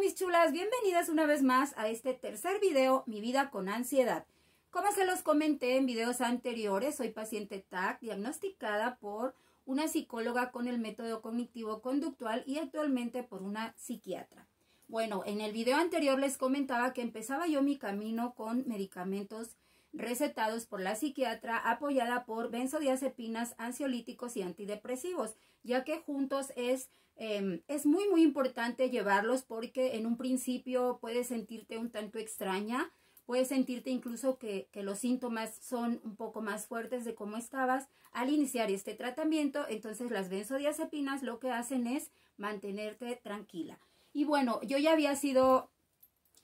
Mis chulas, bienvenidas una vez más a este tercer video, Mi vida con ansiedad. Como se los comenté en videos anteriores, soy paciente TAC diagnosticada por una psicóloga con el método cognitivo conductual y actualmente por una psiquiatra. Bueno, en el video anterior les comentaba que empezaba yo mi camino con medicamentos recetados por la psiquiatra apoyada por benzodiazepinas, ansiolíticos y antidepresivos, ya que juntos es, em, es muy muy importante llevarlos porque en un principio puedes sentirte un tanto extraña, puedes sentirte incluso que, los síntomas son un poco más fuertes de cómo estabas al iniciar este tratamiento, entonces las benzodiazepinas lo que hacen es mantenerte tranquila. Y bueno, yo ya había sido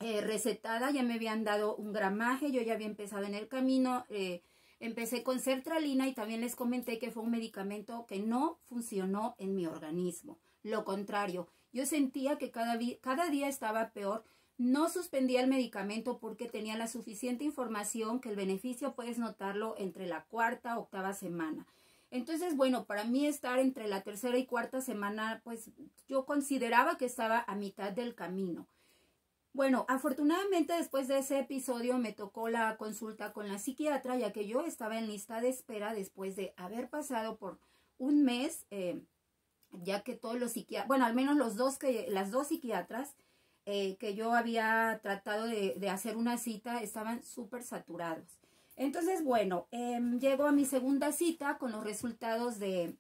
eh, recetada, ya me habían dado un gramaje, yo ya había empezado en el camino, eh, empecé con sertralina y también les comenté que fue un medicamento que no funcionó en mi organismo. Lo contrario, yo sentía que cada, día estaba peor. No suspendía el medicamento porque tenía la suficiente información que el beneficio puedes notarlo entre la cuarta octava semana. Entonces, bueno, para mí estar entre la tercera y cuarta semana, pues yo consideraba que estaba a mitad del camino. Bueno, afortunadamente después de ese episodio me tocó la consulta con la psiquiatra, ya que yo estaba en lista de espera después de haber pasado por un mes, eh, ya que todos los psiquiatras, bueno, al menos los dos que, las dos psiquiatras eh, que yo había tratado de, hacer una cita estaban súper saturados. Entonces, bueno, eh, llego a mi segunda cita con los resultados de,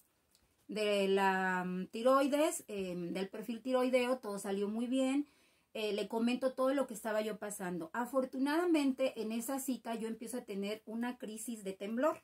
de la mm, tiroides, em, del perfil tiroideo, todo salió muy bien. Eh, le comento todo lo que estaba yo pasando. Afortunadamente en esa cita yo empiezo a tener una crisis de temblor,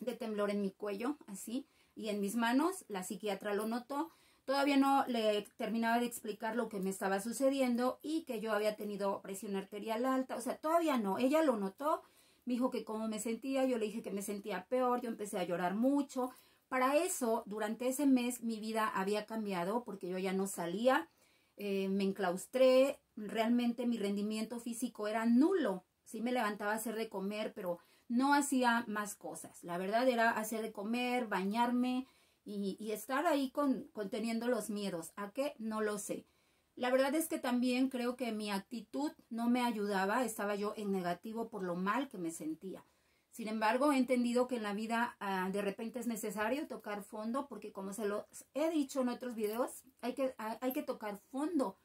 de temblor en mi cuello, así, y en mis manos. La psiquiatra lo notó. Todavía no le terminaba de explicar lo que me estaba sucediendo y que yo había tenido presión arterial alta. O sea, todavía no. Ella lo notó, me dijo que cómo me sentía, yo le dije que me sentía peor, yo empecé a llorar mucho. Para eso, durante ese mes mi vida había cambiado porque yo ya no salía, eh, me enclaustré, realmente mi rendimiento físico era nulo. Sí me levantaba a hacer de comer, pero no hacía más cosas. La verdad era hacer de comer, bañarme y, estar ahí con, conteniendo los miedos. ¿A qué? No lo sé. La verdad es que también creo que mi actitud no me ayudaba, estaba yo en negativo por lo mal que me sentía. Sin embargo, he entendido que en la vida ah, de repente es necesario tocar fondo porque como se los he dicho en otros videos, hay que, hay que tocar fondo.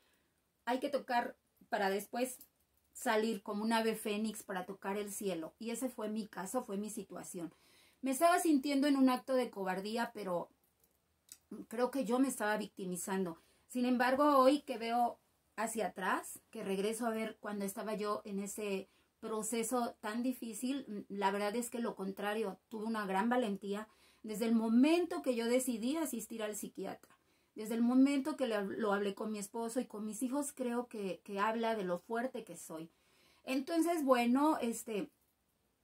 Hay que tocar para después salir como un ave fénix para tocar el cielo. Y ese fue mi caso, fue mi situación. Me estaba sintiendo en un acto de cobardía, pero creo que yo me estaba victimizando. Sin embargo, hoy que veo hacia atrás, que regreso a ver cuando estaba yo en ese proceso tan difícil, mm, la verdad es que lo contrario, tuve una gran valentía desde el momento que yo decidí asistir al psiquiatra. Desde el momento que lo hablé con mi esposo y con mis hijos, creo que, que habla de lo fuerte que soy. Entonces, bueno, este,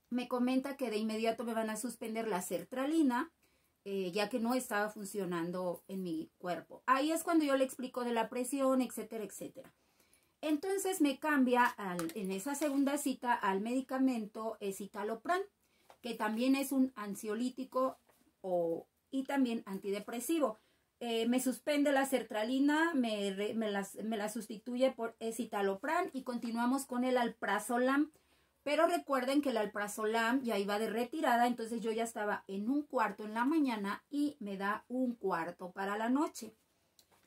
me comenta que de inmediato me van a suspender la sertralina, eh, ya que no estaba funcionando en mi cuerpo. Ahí es cuando yo le explico de la presión, etcétera, etcétera. Entonces me cambia en esa segunda cita al medicamento escitalopran, que también es un ansiolítico o, y también antidepresivo. Eh, me suspende la sertralina, me, me, la sustituye por escitalopran y continuamos con el alprazolam. Pero recuerden que el alprazolam ya iba de retirada, entonces yo ya estaba en un cuarto en la mañana y me da un cuarto para la noche.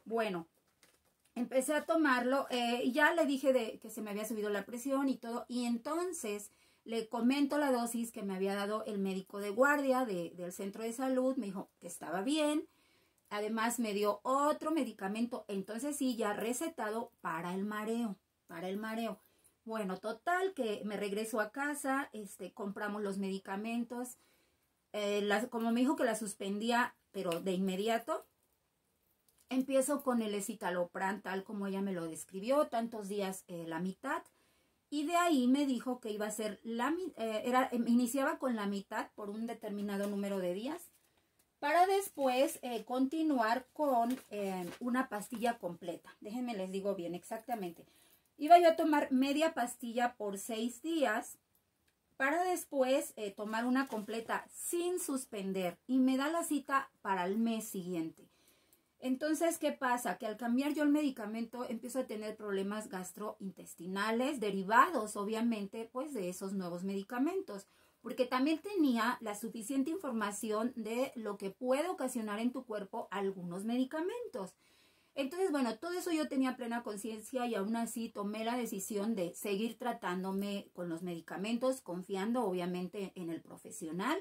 Bueno, empecé a tomarlo eh, ya le dije de que se me había subido la presión y todo. Y entonces le comento la dosis que me había dado el médico de guardia del centro de salud. Me dijo que estaba bien. Además me dio otro medicamento. Entonces sí, ya recetado para el mareo. Para el mareo. Bueno, total que me regreso a casa. Este, compramos los medicamentos. Eh, como me dijo que la suspendía, pero de inmediato, Empiezo con el escitalopran tal como ella me lo describió, tantos días eh, la mitad. Y de ahí me dijo que iba a ser la eh, era, iniciaba con la mitad por un determinado número de días para después eh, continuar con una pastilla completa. Déjenme les digo bien exactamente. Iba yo a tomar media pastilla por seis días para después tomar una completa sin suspender y me da la cita para el mes siguiente. Entonces, ¿qué pasa? Que al cambiar yo el medicamento empiezo a tener problemas gastrointestinales derivados, obviamente, pues de esos nuevos medicamentos, porque también tenía la suficiente información de lo que puede ocasionar en tu cuerpo algunos medicamentos. Entonces, bueno, todo eso yo tenía plena conciencia y aún así tomé la decisión de seguir tratándome con los medicamentos, confiando obviamente en el profesional.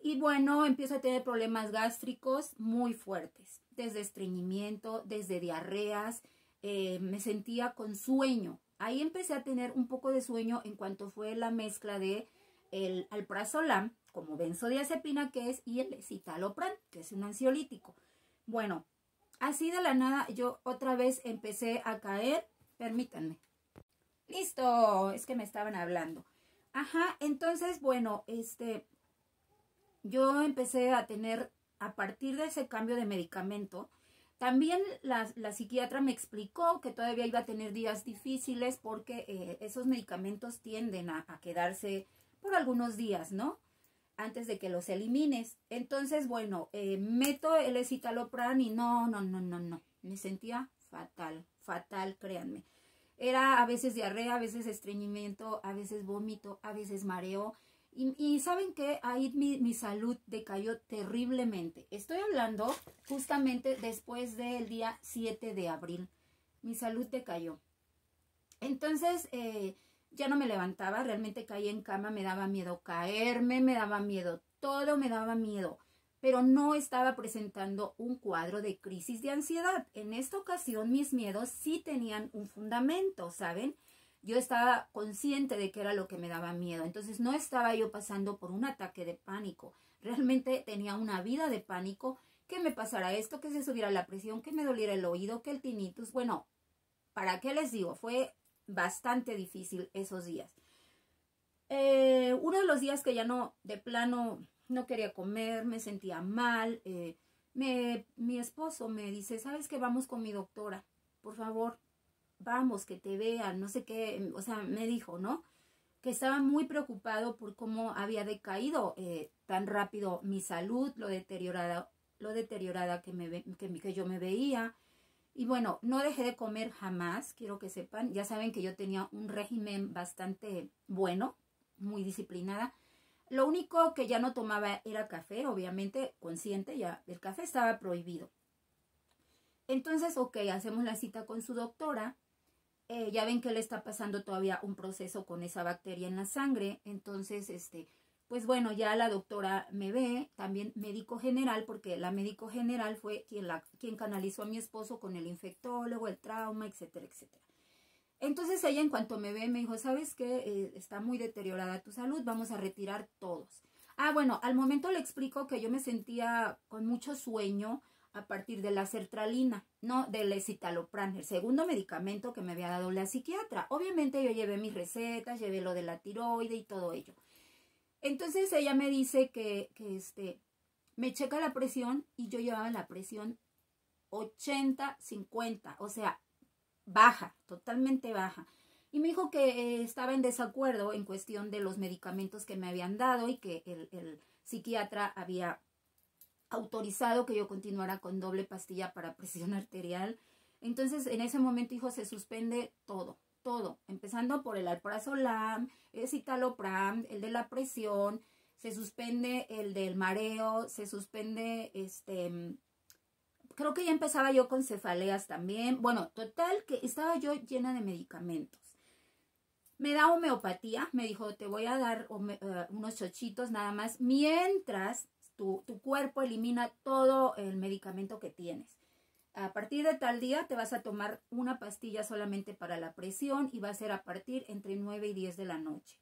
Y bueno, empiezo a tener problemas gástricos muy fuertes, desde estreñimiento, desde diarreas, eh, me sentía con sueño. Ahí empecé a tener un poco de sueño en cuanto fue la mezcla de el alprazolam, como benzodiazepina que es, y el citalopram, que es un ansiolítico. Bueno, Así de la nada yo otra vez empecé a caer. Permítanme. Listo, es que me estaban hablando. Ajá, entonces, bueno, este, yo empecé a tener, a partir de ese cambio de medicamento, también la, psiquiatra me explicó que todavía iba a tener días difíciles porque eh, esos medicamentos tienden a, quedarse por algunos días, ¿no? antes de que los elimines. Entonces, bueno, eh, meto el escitalopran y no, no, no, no, no. Me sentía fatal, fatal, créanme. Era a veces diarrea, a veces estreñimiento, a veces vómito, a veces mareo. Y, saben que ahí mi, mi, salud decayó terriblemente. Estoy hablando justamente después del día 7 de abril. Mi salud decayó. Entonces, eh, ya no me levantaba, realmente caí en cama, me daba miedo caerme, me daba miedo, todo me daba miedo, pero no estaba presentando un cuadro de crisis de ansiedad. En esta ocasión mis miedos sí tenían un fundamento, ¿saben? Yo estaba consciente de que era lo que me daba miedo, entonces no estaba yo pasando por un ataque de pánico, realmente tenía una vida de pánico, que me pasara esto, que se subiera la presión, que me doliera el oído, que el tinnitus, bueno, ¿para qué les digo? Fue bastante difícil esos días. Eh, uno de los días que ya no, de plano, no quería comer, me sentía mal, eh, me, mi esposo me dice, ¿sabes que vamos con mi doctora? Por favor, vamos, que te vean, no sé qué, o sea, me dijo, ¿no? Que estaba muy preocupado por cómo había decaído eh, tan rápido mi salud, lo deteriorada, lo deteriorada que, me, que, que yo me veía, y bueno, no dejé de comer jamás, quiero que sepan. Ya saben que yo tenía un régimen bastante bueno, muy disciplinada. Lo único que ya no tomaba era café, obviamente consciente, ya el café estaba prohibido. Entonces, ok, hacemos la cita con su doctora. Eh, ya ven que le está pasando todavía un proceso con esa bacteria en la sangre. Entonces, este, pues bueno, ya la doctora me ve, también médico general, porque la médico general fue quien, la, quien canalizó a mi esposo con el infectólogo, el trauma, etcétera, etcétera. Entonces ella en cuanto me ve me dijo, ¿sabes qué? Eh, está muy deteriorada tu salud, vamos a retirar todos. Ah, bueno, al momento le explico que yo me sentía con mucho sueño a partir de la sertralina, no del escitalopran, el segundo medicamento que me había dado la psiquiatra. Obviamente yo llevé mis recetas, llevé lo de la tiroide y todo ello. Entonces ella me dice que, que este, me checa la presión y yo llevaba la presión 80, 50, o sea, baja, totalmente baja. Y me dijo que eh, estaba en desacuerdo en cuestión de los medicamentos que me habían dado y que el, el psiquiatra había autorizado que yo continuara con doble pastilla para presión arterial. Entonces, en ese momento, hijo, se suspende todo todo, empezando por el alprazolam, el citalopram, el de la presión, se suspende el del mareo, se suspende este creo que ya empezaba yo con cefaleas también. Bueno, total que estaba yo llena de medicamentos. Me da homeopatía, me dijo, te voy a dar eh, unos chochitos nada más, mientras tu, tu cuerpo elimina todo el medicamento que tienes a partir de tal día te vas a tomar una pastilla solamente para la presión y va a ser a partir entre 9 y 10 de la noche.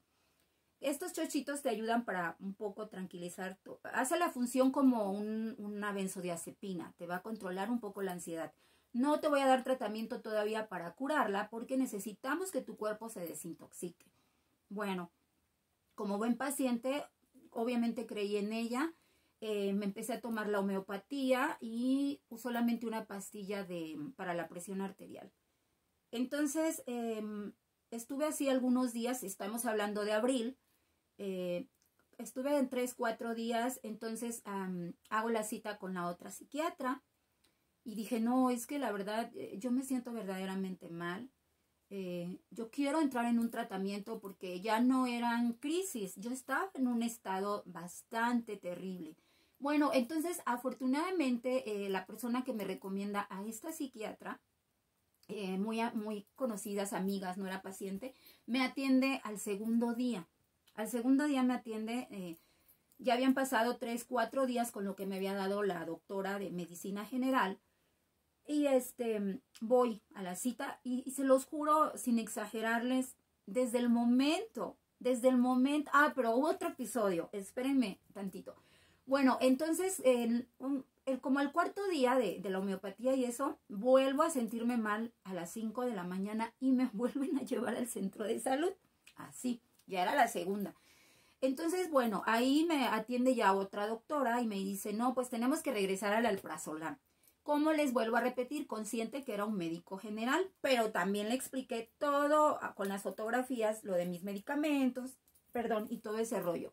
Estos chochitos te ayudan para un poco tranquilizar, hace la función como una benzodiazepina, te va a controlar un poco la ansiedad. No te voy a dar tratamiento todavía para curarla porque necesitamos que tu cuerpo se desintoxique. Bueno, como buen paciente, obviamente creí en ella eh, me empecé a tomar la homeopatía y solamente una pastilla de, para la presión arterial. Entonces, em, estuve así algunos días, estamos hablando de abril, eh, estuve en tres, cuatro días, entonces hago la cita con la otra psiquiatra y dije, no, es que la verdad, eh, yo me siento verdaderamente mal. Yo quiero entrar en un tratamiento porque ya no eran crisis, yo estaba en un estado bastante terrible. Bueno, entonces afortunadamente eh, la persona que me recomienda a esta psiquiatra, muy, muy conocidas amigas, no era paciente, me atiende al segundo día. Al segundo día me atiende, ya habían pasado tres, cuatro días con lo que me había dado la doctora de medicina general y este, voy a la cita y, se los juro sin exagerarles, desde el momento, desde el momento, ah, pero hubo otro episodio, espérenme tantito. Bueno, entonces, el, como al cuarto día de, la homeopatía y eso, vuelvo a sentirme mal a las 5 de la mañana y me vuelven a llevar al centro de salud. Así, ya era la segunda. Entonces, bueno, ahí me atiende ya otra doctora y me dice, no, pues tenemos que regresar al alprazolam. Como les vuelvo a repetir, consciente que era un médico general, pero también le expliqué todo ah, con las fotografías, lo de mis medicamentos, perdón, y todo ese rollo.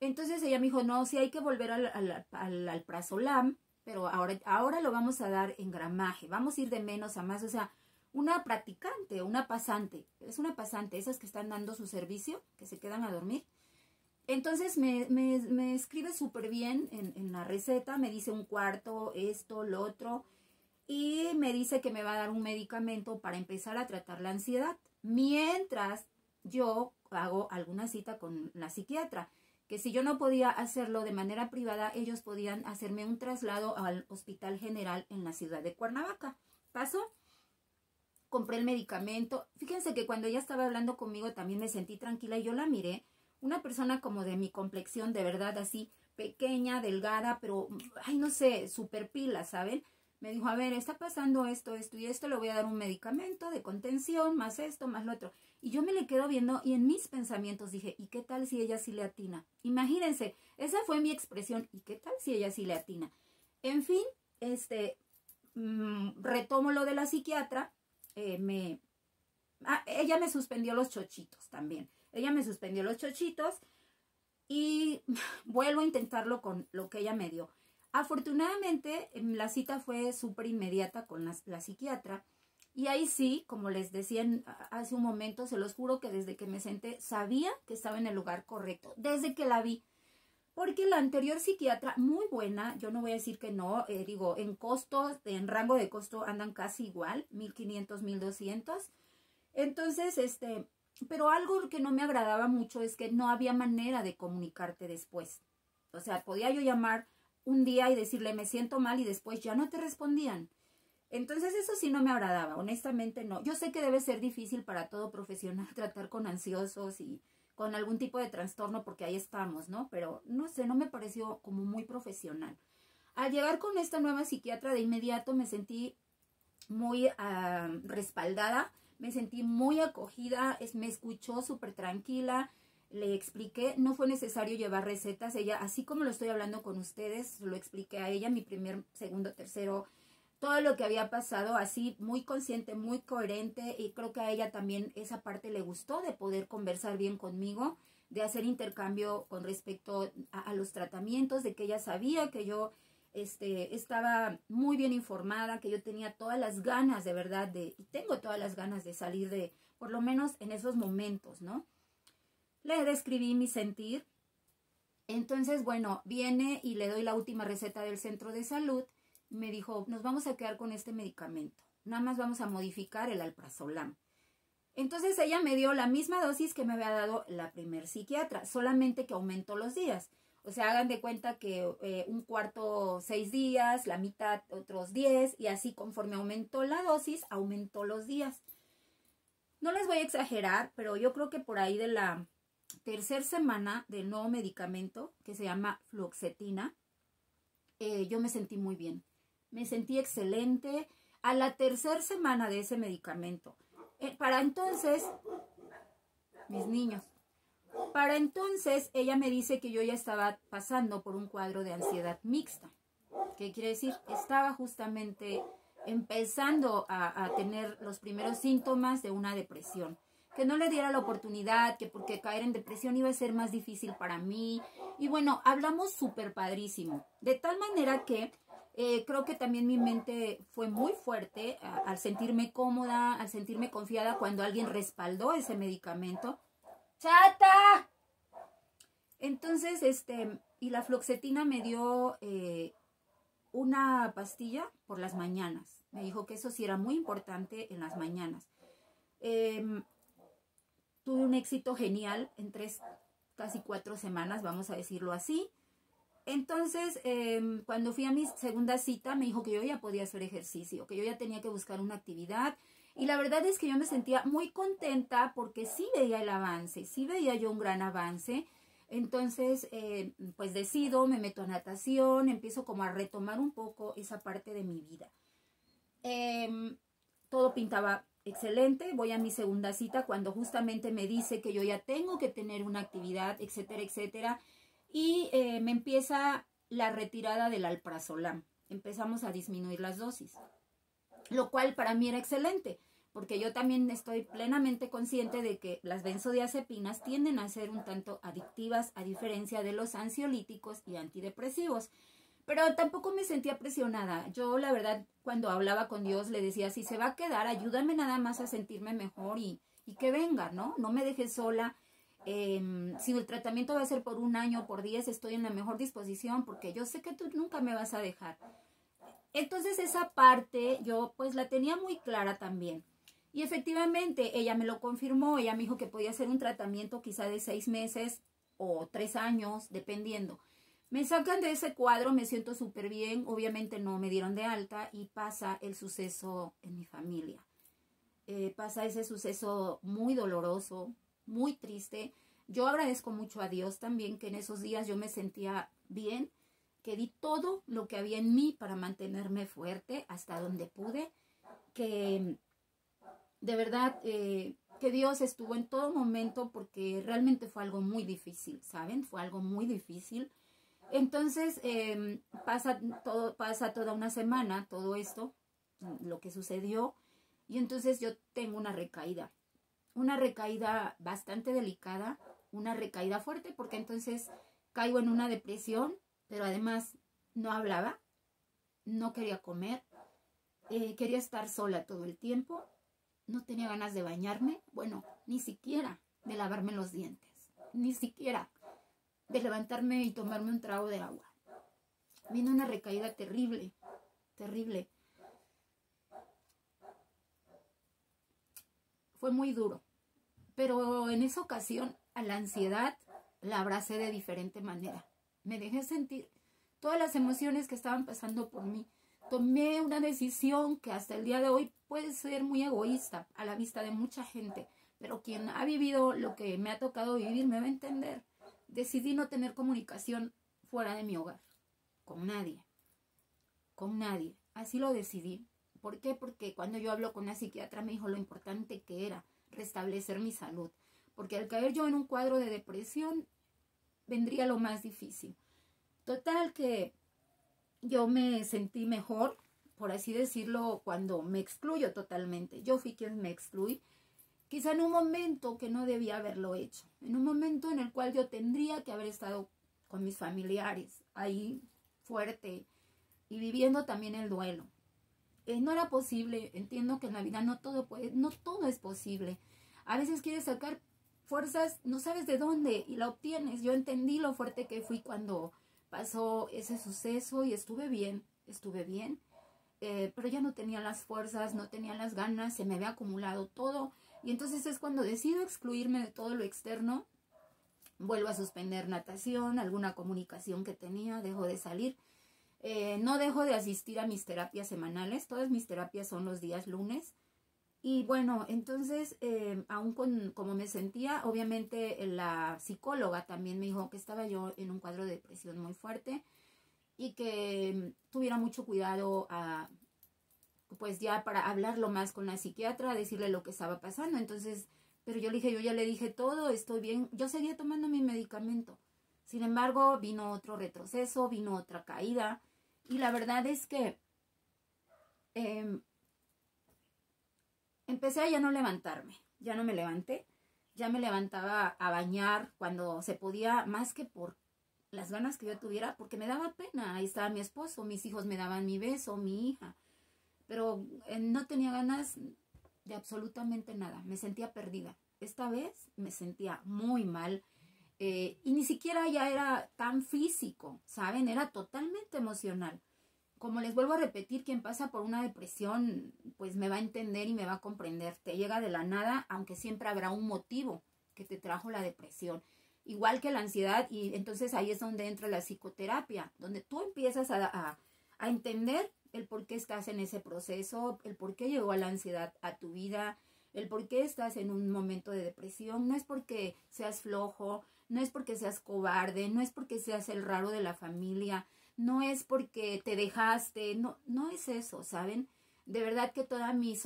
Entonces ella me dijo, no, sí hay que volver al, al, al, prazolam, pero ahora, ahora lo vamos a dar en gramaje, vamos a ir de menos a más, o sea, una practicante, una pasante, es una pasante, esas que están dando su servicio, que se quedan a dormir, entonces me, me, escribe súper bien en, en, la receta, me dice un cuarto, esto, lo otro, y me dice que me va a dar un medicamento para empezar a tratar la ansiedad, mientras yo hago alguna cita con la psiquiatra, que si yo no podía hacerlo de manera privada, ellos podían hacerme un traslado al Hospital General en la ciudad de Cuernavaca. Pasó, compré el medicamento, fíjense que cuando ella estaba hablando conmigo también me sentí tranquila y yo la miré una persona como de mi complexión, de verdad así, pequeña, delgada, pero, ay, no sé, super pila, ¿saben? Me dijo, a ver, está pasando esto, esto y esto, le voy a dar un medicamento de contención, más esto, más lo otro. Y yo me le quedo viendo y en mis pensamientos dije, ¿y qué tal si ella sí le atina? Imagínense, esa fue mi expresión, ¿y qué tal si ella sí le atina? En fin, este, mm, retomo lo de la psiquiatra, eh, me, ah, ella me suspendió los chochitos también. Ella me suspendió los chochitos y vuelvo a intentarlo con lo que ella me dio. Afortunadamente, em, la cita fue súper inmediata con la, psiquiatra. Y ahí sí, como les decía hace un momento, se los juro que desde que me senté sabía que estaba en el lugar correcto, desde que la vi. Porque la anterior psiquiatra, muy buena, yo no voy a decir que no, eh, digo, en costos, en rango de costo andan casi igual, 1500, 1200. Entonces, este, pero algo que no me agradaba mucho es que no había manera de comunicarte después. O sea, podía yo llamar un día y decirle me siento mal y después ya no te respondían. Entonces eso sí no me agradaba, honestamente no. Yo sé que debe ser difícil para todo profesional tratar con ansiosos y con algún tipo de trastorno porque ahí estamos, ¿no? Pero no sé, no me pareció como muy profesional. Al llegar con esta nueva psiquiatra de inmediato me sentí muy ah, respaldada me sentí muy acogida, es, me escuchó súper tranquila, le expliqué, no fue necesario llevar recetas, ella, así como lo estoy hablando con ustedes, lo expliqué a ella, mi primer, segundo, tercero, todo lo que había pasado, así muy consciente, muy coherente, y creo que a ella también esa parte le gustó de poder conversar bien conmigo, de hacer intercambio con respecto a los tratamientos, de que ella sabía que yo este, estaba muy bien informada, que yo tenía todas las ganas de verdad de, y tengo todas las ganas de salir de, por lo menos en esos momentos, ¿no? Le describí mi sentir. Entonces, bueno, viene y le doy la última receta del centro de salud. me dijo, nos vamos a quedar con este medicamento. Nada más vamos a modificar el alprazolam. Entonces ella me dio la misma dosis que me había dado la primer psiquiatra, solamente que aumentó los días. O sea, hagan de cuenta que eh, un cuarto seis días, la mitad otros diez, y así conforme aumentó la dosis, aumentó los días. No les voy a exagerar, pero yo creo que por ahí de la tercera semana del nuevo medicamento, que se llama fluoxetina, eh, yo me sentí muy bien. Me sentí excelente. A la tercera semana de ese medicamento. Eh, para entonces, mis niños, para entonces, ella me dice que yo ya estaba pasando por un cuadro de ansiedad mixta. ¿Qué quiere decir? Estaba justamente empezando a, tener los primeros síntomas de una depresión. Que no le diera la oportunidad, que porque caer en depresión iba a ser más difícil para mí. Y bueno, hablamos súper padrísimo. De tal manera que Eh, creo que también mi mente fue muy fuerte al sentirme cómoda, al sentirme confiada cuando alguien respaldó ese medicamento. ¡Chata! Entonces, este, y la floxetina me dio eh, una pastilla por las mañanas. Me dijo que eso sí era muy importante en las mañanas. Em, tuve un éxito genial en tres, casi cuatro semanas, vamos a decirlo así. Entonces, em, cuando fui a mi segunda cita, me dijo que yo ya podía hacer ejercicio, que yo ya tenía que buscar una actividad. Y la verdad es que yo me sentía muy contenta porque sí veía el avance, sí veía yo un gran avance. Entonces, eh, pues decido, me meto a natación, empiezo como a retomar un poco esa parte de mi vida. Em, todo pintaba excelente, voy a mi segunda cita cuando justamente me dice que yo ya tengo que tener una actividad, etcétera, etcétera y eh, me empieza la retirada del alprazolam. Empezamos a disminuir las dosis, lo cual para mí era excelente, porque yo también estoy plenamente consciente de que las benzodiazepinas tienden a ser un tanto adictivas a diferencia de los ansiolíticos y antidepresivos. Pero tampoco me sentía presionada. Yo la verdad cuando hablaba con Dios le decía, si se va a quedar, ayúdame nada más a sentirme mejor y, y que venga, ¿no? No me dejes sola Em, si el tratamiento va a ser por un año o por diez, estoy en la mejor disposición porque yo sé que tú nunca me vas a dejar. Entonces esa parte yo pues la tenía muy clara también. Y efectivamente ella me lo confirmó, ella me dijo que podía hacer un tratamiento quizá de seis meses o tres años, dependiendo. Me sacan de ese cuadro, me siento súper bien, obviamente no me dieron de alta y pasa el suceso en mi familia. Eh, pasa ese suceso muy doloroso, muy triste. Yo agradezco mucho a Dios también que en esos días yo me sentía bien, que di todo lo que había en mí para mantenerme fuerte hasta donde pude, que de verdad eh, que Dios estuvo en todo momento porque realmente fue algo muy difícil, ¿saben? Fue algo muy difícil. Entonces em, pasa, todo, pasa toda una semana todo esto, lo que sucedió, y entonces yo tengo una recaída. Una recaída bastante delicada, una recaída fuerte, porque entonces caigo en una depresión, pero además no hablaba, no quería comer, eh, quería estar sola todo el tiempo, no tenía ganas de bañarme, bueno, ni siquiera de lavarme los dientes, ni siquiera de levantarme y tomarme un trago de agua. Vino una recaída terrible, terrible. Fue muy duro. Pero en esa ocasión a la ansiedad la abracé de diferente manera. Me dejé sentir todas las emociones que estaban pasando por mí. Tomé una decisión que hasta el día de hoy puede ser muy egoísta a la vista de mucha gente, pero quien ha vivido lo que me ha tocado vivir me va a entender. Decidí no tener comunicación fuera de mi hogar, con nadie, con nadie. Así lo decidí. ¿Por qué? Porque cuando yo hablo con una psiquiatra me dijo lo importante que era restablecer mi salud, porque al caer yo en un cuadro de depresión vendría lo más difícil. Total que yo me sentí mejor, por así decirlo, cuando me excluyo totalmente. Yo fui quien me excluí, quizá en un momento que no debía haberlo hecho, en un momento en el cual yo tendría que haber estado con mis familiares, ahí fuerte y viviendo también el duelo. Eh, no era posible. Entiendo que en la vida no todo puede, no todo es posible. A veces quieres sacar fuerzas, no sabes de dónde y la obtienes. Yo entendí lo fuerte que fui cuando pasó ese suceso y estuve bien, estuve bien. Eh, pero ya no tenía las fuerzas, no tenía las ganas, se me había acumulado todo. Y entonces es cuando decido excluirme de todo lo externo. Vuelvo a suspender natación, alguna comunicación que tenía, dejo de salir eh, no dejo de asistir a mis terapias semanales, todas mis terapias son los días lunes. Y bueno, entonces, eh, aún con como me sentía, obviamente la psicóloga también me dijo que estaba yo en un cuadro de depresión muy fuerte y que tuviera mucho cuidado a, pues ya para hablarlo más con la psiquiatra, decirle lo que estaba pasando. Entonces, pero yo le dije, yo ya le dije todo, estoy bien. Yo seguía tomando mi medicamento. Sin embargo, vino otro retroceso, vino otra caída. Y la verdad es que em, empecé a ya no levantarme, ya no me levanté, ya me levantaba a bañar cuando se podía, más que por las ganas que yo tuviera porque me daba pena. Ahí estaba mi esposo, mis hijos me daban mi beso, mi hija. Pero eh, no tenía ganas de absolutamente nada. Me sentía perdida. Esta vez me sentía muy mal. Eh, y ni siquiera ya era tan físico, ¿saben? Era totalmente emocional. Como les vuelvo a repetir, quien pasa por una depresión, pues me va a entender y me va a comprender. Te llega de la nada, aunque siempre habrá un motivo que te trajo la depresión. Igual que la ansiedad, y entonces ahí es donde entra la psicoterapia, donde tú empiezas a, a entender el por qué estás en ese proceso, el por qué llegó la ansiedad a tu vida, el por qué estás en un momento de depresión. No es porque seas flojo, no es porque seas cobarde, no es porque seas el raro de la familia, no es porque te dejaste, no, no es eso, ¿saben? De verdad que toda mi,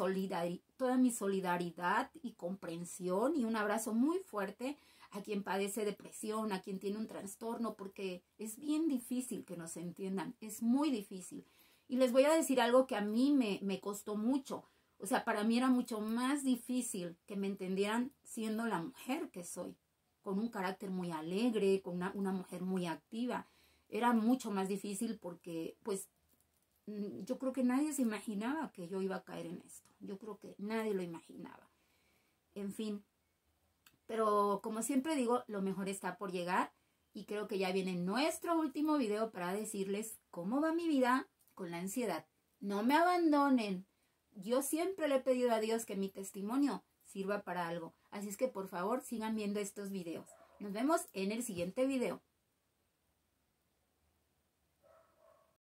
toda mi solidaridad y comprensión y un abrazo muy fuerte a quien padece depresión, a quien tiene un trastorno, porque es bien difícil que nos entiendan, es muy difícil. Y les voy a decir algo que a mí me, me costó mucho. O sea, para mí era mucho más difícil que me entendieran siendo la mujer que soy, con un carácter muy alegre, con una, una mujer muy activa. Era mucho más difícil porque, pues, mm, yo creo que nadie se imaginaba que yo iba a caer en esto. Yo creo que nadie lo imaginaba. En fin. Pero como siempre digo, lo mejor está por llegar. Y creo que ya viene nuestro último video para decirles cómo va mi vida con la ansiedad. No me abandonen. Yo siempre le he pedido a Dios que mi testimonio sirva para algo. Así es que por favor sigan viendo estos videos. Nos vemos en el siguiente video.